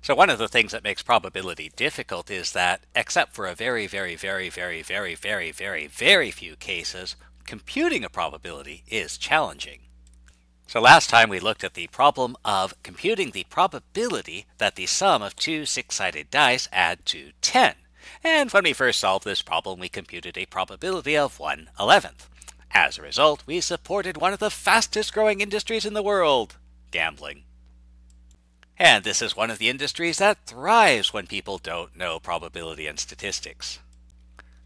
So one of the things that makes probability difficult is that, except for a very, very, very, very, very, very, very, very few cases, computing a probability is challenging. So last time we looked at the problem of computing the probability that the sum of two six-sided dice add to 10. And when we first solved this problem, we computed a probability of 1 11th. As a result, we supported one of the fastest growing industries in the world, gambling. And this is one of the industries that thrives when people don't know probability and statistics.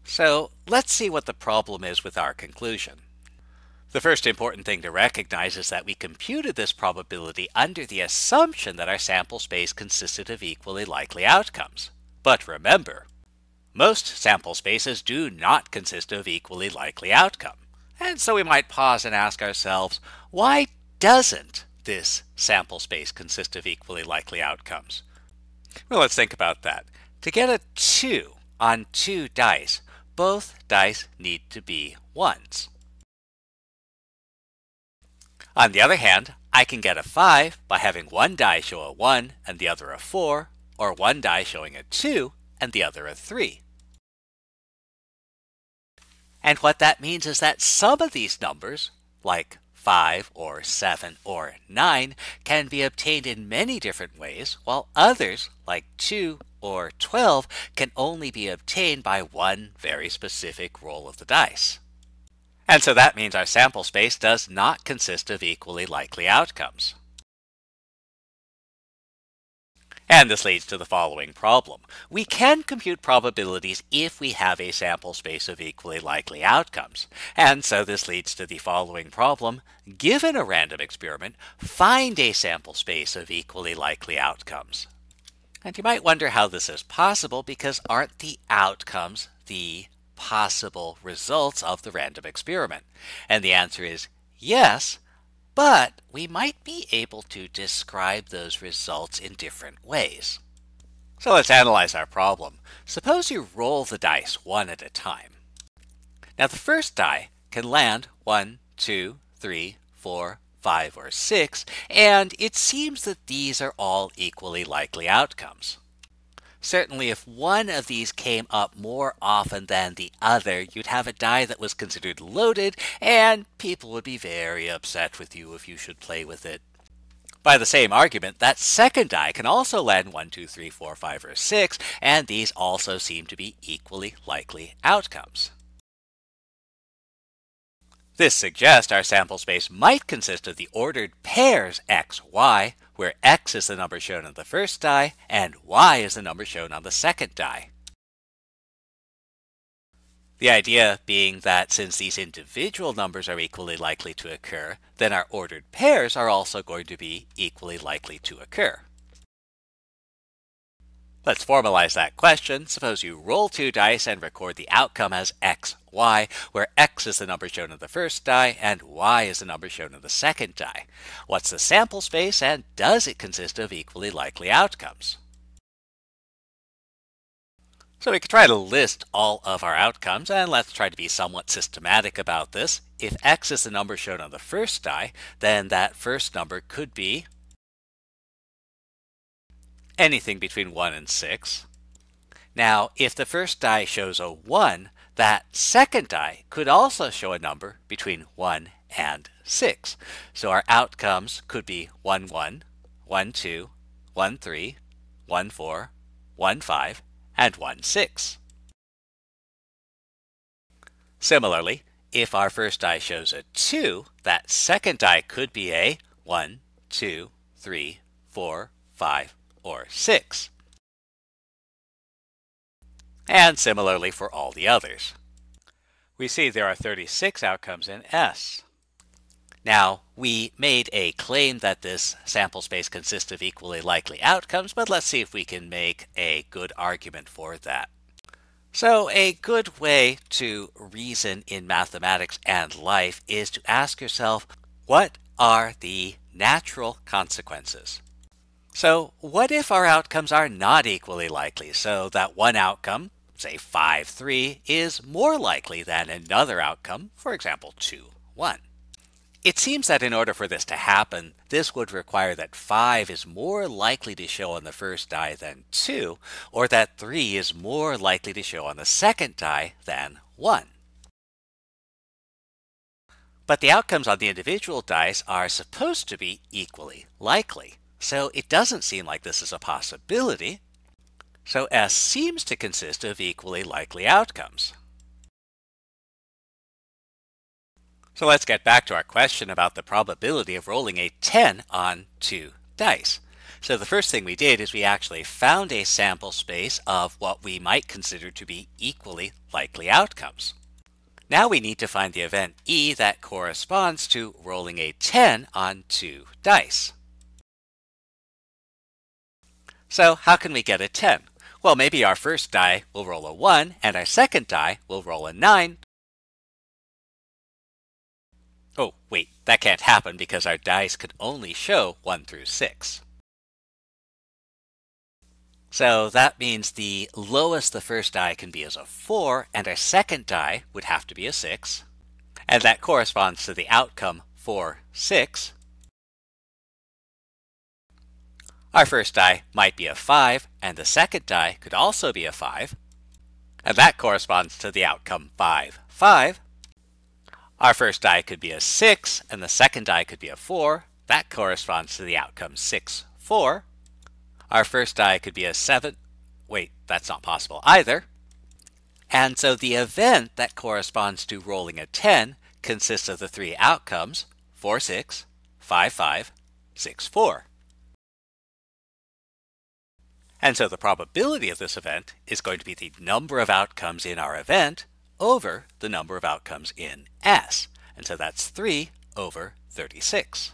So let's see what the problem is with our conclusion. The first important thing to recognize is that we computed this probability under the assumption that our sample space consisted of equally likely outcomes. But remember, most sample spaces do not consist of equally likely outcome. And so we might pause and ask ourselves, why doesn't this sample space consist of equally likely outcomes? Well, let's think about that. To get a 2 on two dice, both dice need to be 1s. On the other hand, I can get a 5 by having one die show a 1 and the other a 4, or one die showing a 2 and the other a 3. And what that means is that some of these numbers, like 5 or 7 or 9, can be obtained in many different ways, while others, like 2 or 12, can only be obtained by one very specific roll of the dice. And so that means our sample space does not consist of equally likely outcomes. And this leads to the following problem. We can compute probabilities if we have a sample space of equally likely outcomes. And so this leads to the following problem. Given a random experiment, find a sample space of equally likely outcomes. And you might wonder how this is possible because aren't the outcomes the possible results of the random experiment? And the answer is yes, but we might be able to describe those results in different ways. So let's analyze our problem. Suppose you roll the dice one at a time. Now the first die can land 1, 2, 3, 4, 5, or 6, and it seems that these are all equally likely outcomes. Certainly, if one of these came up more often than the other, you'd have a die that was considered loaded, and people would be very upset with you if you should play with it. By the same argument, that second die can also land 1, 2, 3, 4, 5, or 6, and these also seem to be equally likely outcomes. This suggests our sample space might consist of the ordered pairs x, y, where x is the number shown on the first die and y is the number shown on the second die. The idea being that since these individual numbers are equally likely to occur, then our ordered pairs are also going to be equally likely to occur. Let's formalize that question. Suppose you roll two dice and record the outcome as x, y, where x is the number shown on the first die and y is the number shown on the second die. What's the sample space and does it consist of equally likely outcomes? So we could try to list all of our outcomes and let's try to be somewhat systematic about this. If x is the number shown on the first die, then that first number could be anything between 1 and 6. Now, if the first die shows a 1, that second die could also show a number between 1 and 6. So our outcomes could be 1, 1, 1, 2, 1, 3, 1, 4, 1, 5, and 1, 6. Similarly, if our first die shows a 2, that second die could be a 1, 2, 3, 4, 5, or 6. And similarly for all the others. We see there are 36 outcomes in S. Now, we made a claim that this sample space consists of equally likely outcomes, but let's see if we can make a good argument for that. So a good way to reason in mathematics and life is to ask yourself, what are the natural consequences? So what if our outcomes are not equally likely, so that one outcome, say 5, 3, is more likely than another outcome, for example 2, 1? It seems that in order for this to happen, this would require that 5 is more likely to show on the first die than 2, or that 3 is more likely to show on the second die than 1. But the outcomes on the individual dice are supposed to be equally likely, so it doesn't seem like this is a possibility. So S seems to consist of equally likely outcomes. So let's get back to our question about the probability of rolling a 10 on two dice. So the first thing we did is we actually found a sample space of what we might consider to be equally likely outcomes. Now we need to find the event E that corresponds to rolling a 10 on two dice. So how can we get a 10? Well, maybe our first die will roll a 1 and our second die will roll a 9 Oh, wait, that can't happen because our dice could only show 1 through 6. So that means the lowest the first die can be is a 4, and our second die would have to be a 6. And that corresponds to the outcome 4, 6. Our first die might be a 5, and the second die could also be a 5. And that corresponds to the outcome 5, 5. Our first die could be a 6, and the second die could be a 4. That corresponds to the outcome 6, 4. Our first die could be a 7. Wait, that's not possible either. And so the event that corresponds to rolling a 10 consists of the three outcomes 4, 6, 5, 5, 6, 4. And so the probability of this event is going to be the number of outcomes in our event over the number of outcomes in S. And so that's 3 over 36.